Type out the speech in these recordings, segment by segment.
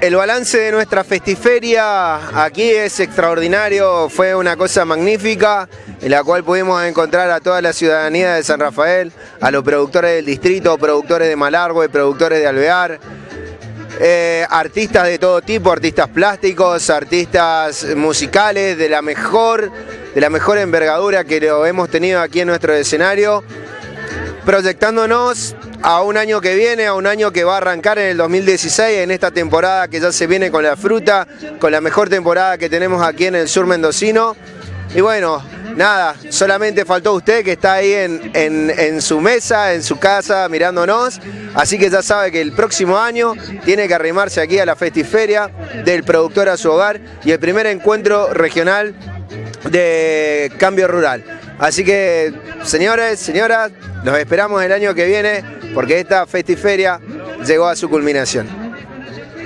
El balance de nuestra festiferia aquí es extraordinario, fue una cosa magnífica en la cual pudimos encontrar a toda la ciudadanía de San Rafael, a los productores del distrito, productores de Malargüe, productores de Alvear, eh, artistas de todo tipo, artistas plásticos, artistas musicales de la mejor, de la mejor envergadura que lo hemos tenido aquí en nuestro escenario, proyectándonos a un año que viene, a un año que va a arrancar en el 2016, en esta temporada que ya se viene con la fruta, con la mejor temporada que tenemos aquí en el sur mendocino. Y bueno, nada, solamente faltó usted que está ahí en, su mesa, en su casa, mirándonos. Así que ya sabe que el próximo año tiene que arrimarse aquí a la festiferia del productor a su hogar y el primer encuentro regional de cambio rural. Así que, señores, señoras, los esperamos el año que viene porque esta festiferia llegó a su culminación.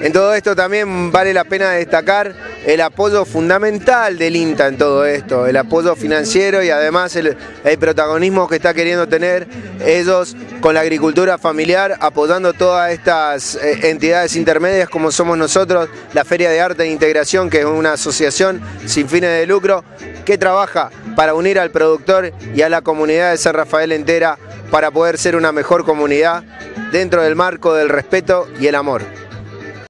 En todo esto también vale la pena destacar el apoyo fundamental del INTA en todo esto, el apoyo financiero y además el, protagonismo que está queriendo tener ellos con la agricultura familiar, apoyando todas estas eh, entidades intermedias como somos nosotros, la Feria de Arte e Integración, que es una asociación sin fines de lucro que trabaja para unir al productor y a la comunidad de San Rafael entera para poder ser una mejor comunidad dentro del marco del respeto y el amor.